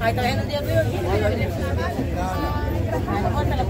Ahí el día tuyo aquí. Póntalo,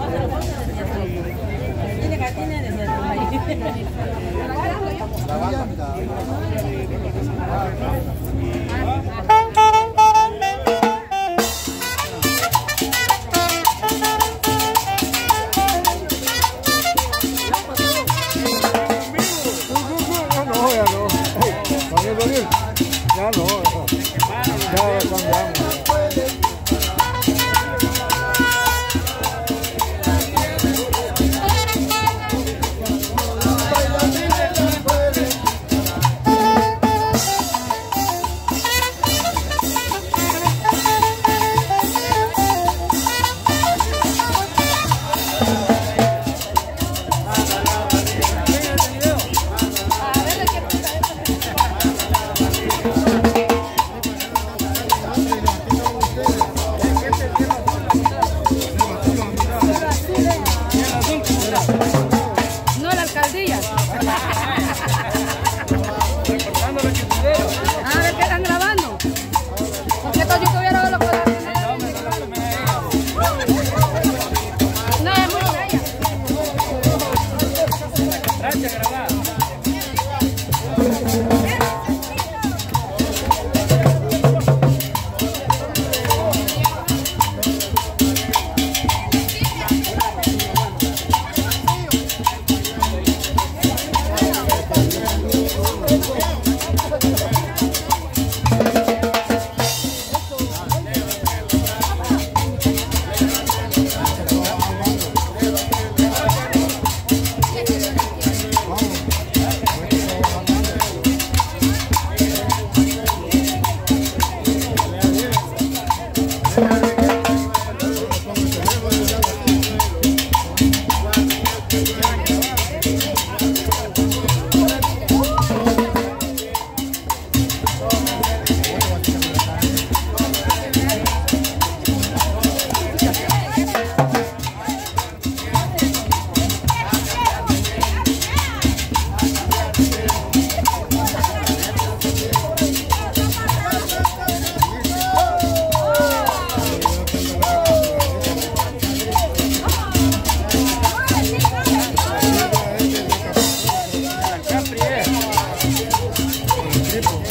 people.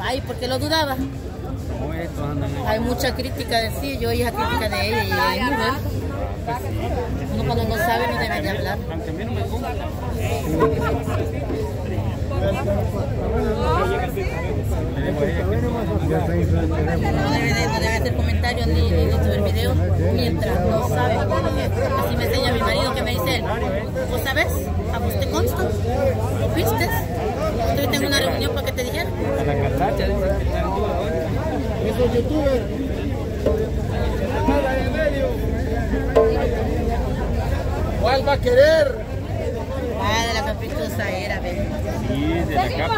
Ay, ¿por qué lo dudaba? Hay mucha crítica de sí, yo esa crítica de ella y ella es mujer. Uno cuando no sabe no debe de hablar. Aunque a mí no me teléfono. No debe, de, no debe hacer comentarios ni, ni, subir videos mientras no sabe. Así me enseña mi marido que me dice él, ¿vos sabes? ¿A vos Esos youtubers. ¿Cuál va a querer? Ah, de la era, ve. Sí, de la capa.